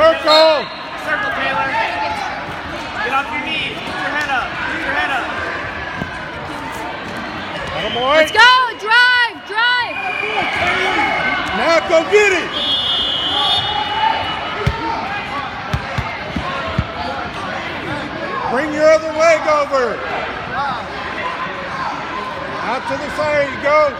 Circle. Circle, Taylor. Get off your knees. Keep your head up. Keep your head up. Come on. Let's go. Drive. Drive. Now go get it. Bring your other leg over. Out to the side you go.